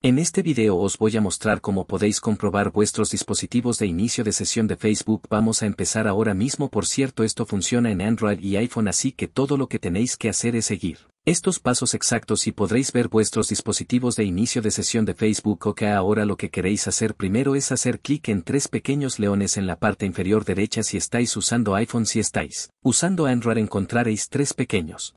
En este video os voy a mostrar cómo podéis comprobar vuestros dispositivos de inicio de sesión de Facebook. Vamos a empezar ahora mismo. Por cierto, esto funciona en Android y iPhone, así que todo lo que tenéis que hacer es seguir estos pasos exactos y podréis ver vuestros dispositivos de inicio de sesión de Facebook. Ok, ahora lo que queréis hacer primero es hacer clic en tres pequeños leones en la parte inferior derecha si estáis usando iPhone. Si estáis usando Android encontraréis tres pequeños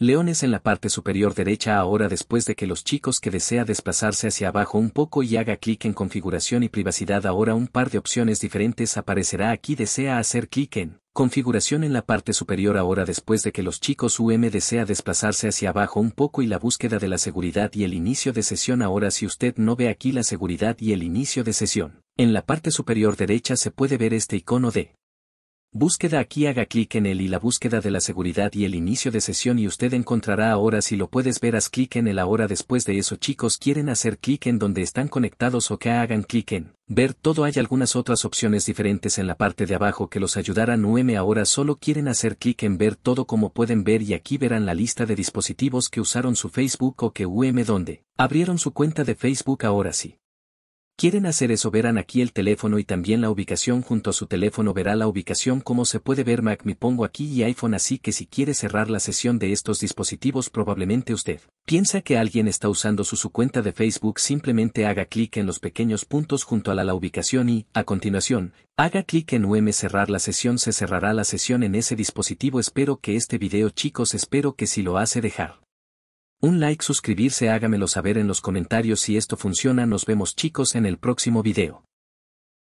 Leones en la parte superior derecha ahora después de que los chicos que desea desplazarse hacia abajo un poco y haga clic en configuración y privacidad ahora un par de opciones diferentes aparecerá aquí desea hacer clic en configuración en la parte superior ahora después de que los chicos UM desea desplazarse hacia abajo un poco y la búsqueda de la seguridad y el inicio de sesión ahora si usted no ve aquí la seguridad y el inicio de sesión. En la parte superior derecha se puede ver este icono de Búsqueda aquí haga clic en él y la búsqueda de la seguridad y el inicio de sesión y usted encontrará ahora si lo puedes ver haz clic en el ahora después de eso. Chicos quieren hacer clic en donde están conectados o que hagan clic en ver todo hay algunas otras opciones diferentes en la parte de abajo que los ayudarán. UM ahora solo quieren hacer clic en ver todo como pueden ver y aquí verán la lista de dispositivos que usaron su Facebook o que UM donde abrieron su cuenta de Facebook. Ahora sí. Quieren hacer eso verán aquí el teléfono y también la ubicación junto a su teléfono. Verá la ubicación como se puede ver. Mac me pongo aquí y iPhone así que si quiere cerrar la sesión de estos dispositivos probablemente usted piensa que alguien está usando su, su cuenta de Facebook. Simplemente haga clic en los pequeños puntos junto a la, la ubicación y, a continuación, haga clic en UM cerrar la sesión. Se cerrará la sesión en ese dispositivo. Espero que este video chicos espero que si lo hace dejar un like suscribirse hágamelo saber en los comentarios si esto funciona nos vemos chicos en el próximo video.